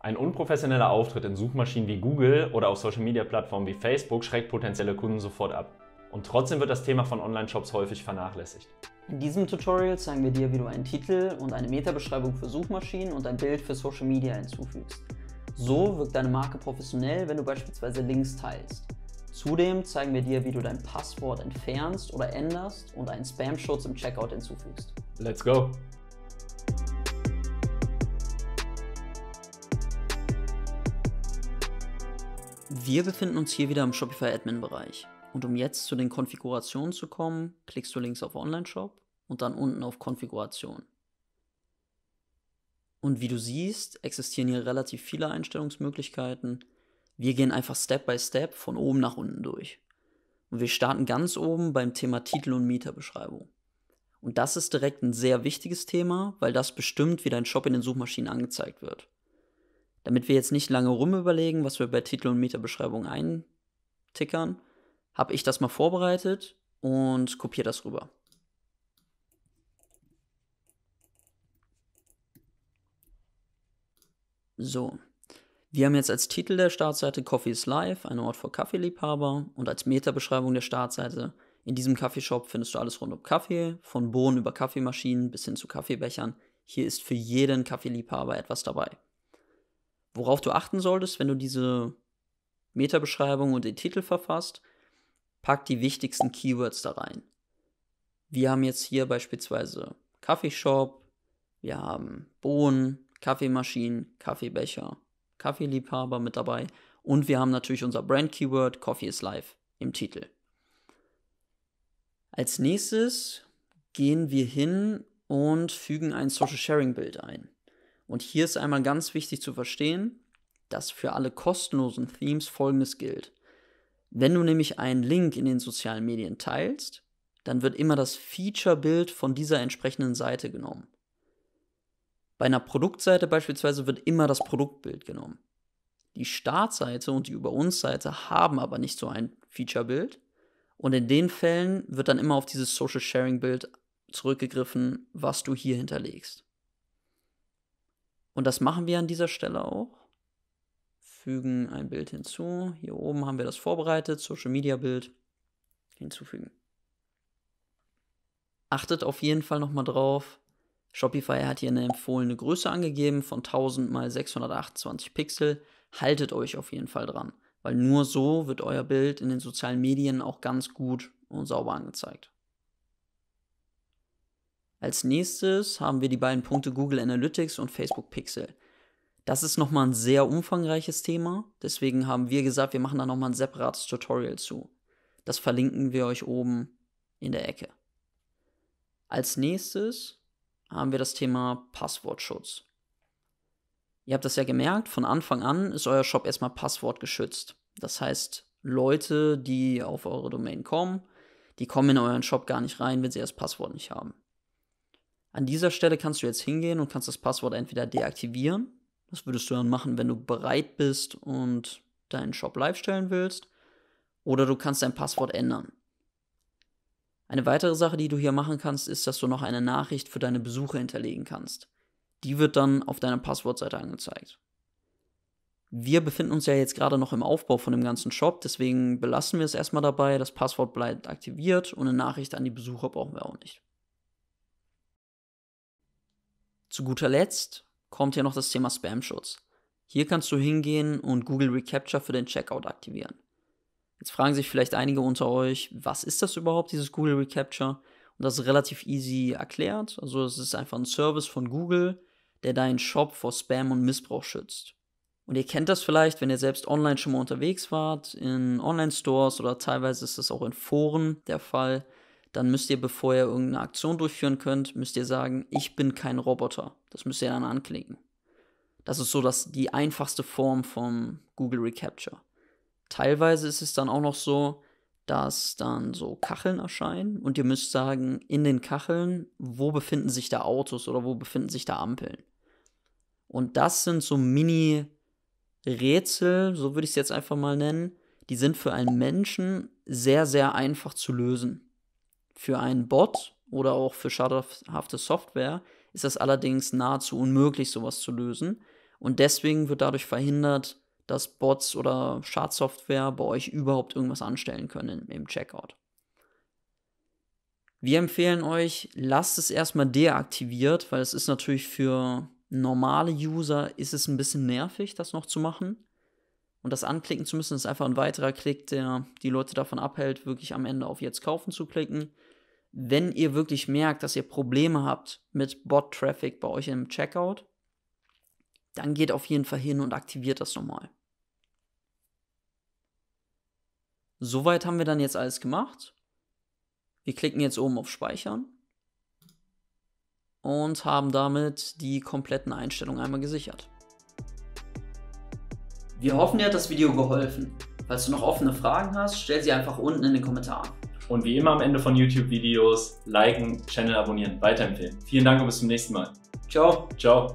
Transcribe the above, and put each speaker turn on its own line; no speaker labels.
Ein unprofessioneller Auftritt in Suchmaschinen wie Google oder auf Social-Media-Plattformen wie Facebook schreckt potenzielle Kunden sofort ab. Und trotzdem wird das Thema von Online-Shops häufig vernachlässigt.
In diesem Tutorial zeigen wir dir, wie du einen Titel und eine Meta-Beschreibung für Suchmaschinen und ein Bild für Social Media hinzufügst. So wirkt deine Marke professionell, wenn du beispielsweise Links teilst. Zudem zeigen wir dir, wie du dein Passwort entfernst oder änderst und einen Spam-Schutz im Checkout hinzufügst.
Let's go!
Wir befinden uns hier wieder im Shopify Admin Bereich. Und um jetzt zu den Konfigurationen zu kommen, klickst du links auf Online Shop und dann unten auf Konfiguration. Und wie du siehst, existieren hier relativ viele Einstellungsmöglichkeiten. Wir gehen einfach Step by Step von oben nach unten durch. Und wir starten ganz oben beim Thema Titel und Mieterbeschreibung. Und das ist direkt ein sehr wichtiges Thema, weil das bestimmt, wie dein Shop in den Suchmaschinen angezeigt wird. Damit wir jetzt nicht lange rumüberlegen, was wir bei Titel und Mieterbeschreibung eintickern, habe ich das mal vorbereitet und kopiere das rüber. So, wir haben jetzt als Titel der Startseite Coffee is Life, ein Ort für Kaffeeliebhaber und als Metabeschreibung der Startseite in diesem Kaffeeshop findest du alles rund um Kaffee, von Bohnen über Kaffeemaschinen bis hin zu Kaffeebechern. Hier ist für jeden Kaffeeliebhaber etwas dabei. Worauf du achten solltest, wenn du diese Metabeschreibung und den Titel verfasst, pack die wichtigsten Keywords da rein. Wir haben jetzt hier beispielsweise Kaffeeshop, wir haben Bohnen, Kaffeemaschinen, Kaffeebecher, Kaffeeliebhaber mit dabei und wir haben natürlich unser Brand-Keyword Coffee is Life im Titel. Als nächstes gehen wir hin und fügen ein Social Sharing Bild ein. Und hier ist einmal ganz wichtig zu verstehen, dass für alle kostenlosen Themes folgendes gilt. Wenn du nämlich einen Link in den sozialen Medien teilst, dann wird immer das Feature-Bild von dieser entsprechenden Seite genommen. Bei einer Produktseite beispielsweise wird immer das Produktbild genommen. Die Startseite und die Über uns Seite haben aber nicht so ein Feature-Bild. Und in den Fällen wird dann immer auf dieses Social Sharing Bild zurückgegriffen, was du hier hinterlegst. Und das machen wir an dieser Stelle auch. Fügen ein Bild hinzu. Hier oben haben wir das vorbereitet, Social Media Bild hinzufügen. Achtet auf jeden Fall nochmal drauf. Shopify hat hier eine empfohlene Größe angegeben von 1000 x 628 Pixel. Haltet euch auf jeden Fall dran, weil nur so wird euer Bild in den sozialen Medien auch ganz gut und sauber angezeigt. Als nächstes haben wir die beiden Punkte Google Analytics und Facebook Pixel. Das ist nochmal ein sehr umfangreiches Thema, deswegen haben wir gesagt, wir machen da nochmal ein separates Tutorial zu. Das verlinken wir euch oben in der Ecke. Als nächstes haben wir das Thema Passwortschutz. Ihr habt das ja gemerkt, von Anfang an ist euer Shop erstmal passwortgeschützt. Das heißt, Leute, die auf eure Domain kommen, die kommen in euren Shop gar nicht rein, wenn sie das Passwort nicht haben. An dieser Stelle kannst du jetzt hingehen und kannst das Passwort entweder deaktivieren. Das würdest du dann machen, wenn du bereit bist und deinen Shop live stellen willst. Oder du kannst dein Passwort ändern. Eine weitere Sache, die du hier machen kannst, ist, dass du noch eine Nachricht für deine Besucher hinterlegen kannst. Die wird dann auf deiner Passwortseite angezeigt. Wir befinden uns ja jetzt gerade noch im Aufbau von dem ganzen Shop, deswegen belassen wir es erstmal dabei. Das Passwort bleibt aktiviert und eine Nachricht an die Besucher brauchen wir auch nicht. Zu guter Letzt kommt hier noch das Thema Spam-Schutz. Hier kannst du hingehen und Google Recapture für den Checkout aktivieren. Jetzt fragen sich vielleicht einige unter euch, was ist das überhaupt, dieses Google Recapture? Und das ist relativ easy erklärt. Also es ist einfach ein Service von Google, der deinen Shop vor Spam und Missbrauch schützt. Und ihr kennt das vielleicht, wenn ihr selbst online schon mal unterwegs wart, in Online-Stores oder teilweise ist das auch in Foren der Fall dann müsst ihr, bevor ihr irgendeine Aktion durchführen könnt, müsst ihr sagen, ich bin kein Roboter. Das müsst ihr dann anklicken. Das ist so dass die einfachste Form vom Google Recapture. Teilweise ist es dann auch noch so, dass dann so Kacheln erscheinen und ihr müsst sagen, in den Kacheln, wo befinden sich da Autos oder wo befinden sich da Ampeln. Und das sind so Mini-Rätsel, so würde ich es jetzt einfach mal nennen, die sind für einen Menschen sehr, sehr einfach zu lösen. Für einen Bot oder auch für schadhafte Software ist das allerdings nahezu unmöglich, sowas zu lösen. Und deswegen wird dadurch verhindert, dass Bots oder Schadsoftware bei euch überhaupt irgendwas anstellen können im Checkout. Wir empfehlen euch, lasst es erstmal deaktiviert, weil es ist natürlich für normale User ist es ein bisschen nervig, das noch zu machen. Und das anklicken zu müssen, ist einfach ein weiterer Klick, der die Leute davon abhält, wirklich am Ende auf Jetzt kaufen zu klicken. Wenn ihr wirklich merkt, dass ihr Probleme habt mit Bot-Traffic bei euch im Checkout, dann geht auf jeden Fall hin und aktiviert das nochmal. Soweit haben wir dann jetzt alles gemacht. Wir klicken jetzt oben auf Speichern und haben damit die kompletten Einstellungen einmal gesichert. Wir hoffen, dir hat das Video geholfen. Falls du noch offene Fragen hast, stell sie einfach unten in den Kommentaren.
Und wie immer am Ende von YouTube-Videos, liken, Channel abonnieren, weiterempfehlen. Vielen Dank und bis zum nächsten Mal.
Ciao.
Ciao.